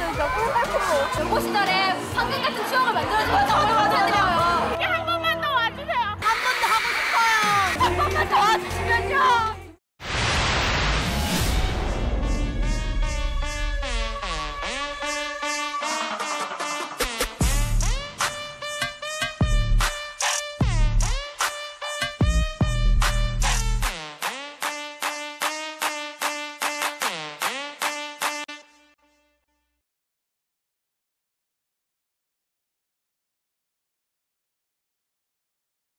그러니까 꿀달콤. 중고 시절에 황금 같은 추억을 만들어주고